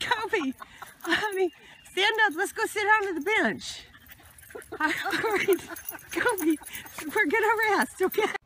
Kobe, I stand up. Let's go sit down at the bench. All right, Kobe, we're going to rest, okay?